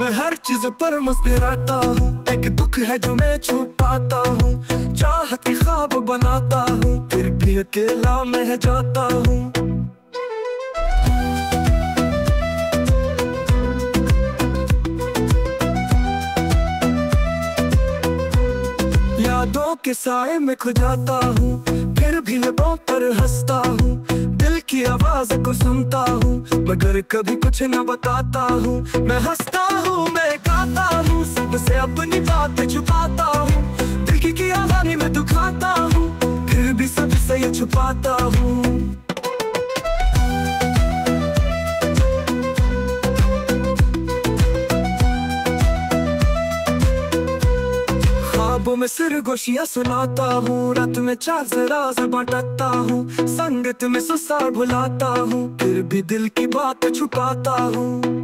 मैं हर चीज़ पर मुस्कुराता हूँ। एक दुख है जो मैं छुपाता हूँ। चाहत की ख्वाब बनाता हूँ। फिर भी अकेला मैं जाता हूँ। यादों के साए में खो जाता हूँ। फिर भी लबों पर हंसता हूँ। दिल की आवाज़ को सुनता हूँ। मगर कभी कुछ न बताता हूँ। मैं हंसता बात छुपाता हूँ। दिल की किया हानि में दुखाता हूँ। फिर भी सबसे ये छुपाता हूँ। ख्वाबों में सिर गोशियाँ सुनाता हूँ। रात में चार राज बांटता हूँ। संगत में सुसार भुलाता हूँ। फिर भी दिल की बात छुपाता हूँ।